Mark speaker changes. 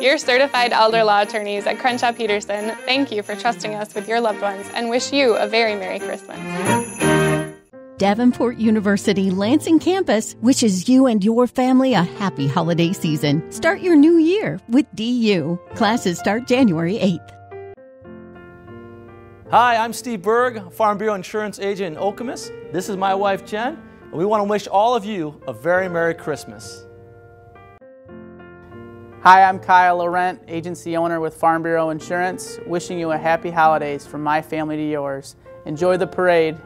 Speaker 1: Dear certified elder law attorneys at Crenshaw Peterson, thank you for trusting us with your loved ones and wish you a very Merry Christmas.
Speaker 2: Davenport University Lansing campus wishes you and your family a happy holiday season. Start your new year with DU. Classes start January 8th.
Speaker 3: Hi, I'm Steve Berg, Farm Bureau Insurance Agent in Okemos. This is my wife Jen, and we want to wish all of you a very Merry Christmas.
Speaker 4: Hi, I'm Kyle Laurent, agency owner with Farm Bureau Insurance, wishing you a happy holidays from my family to yours. Enjoy the parade.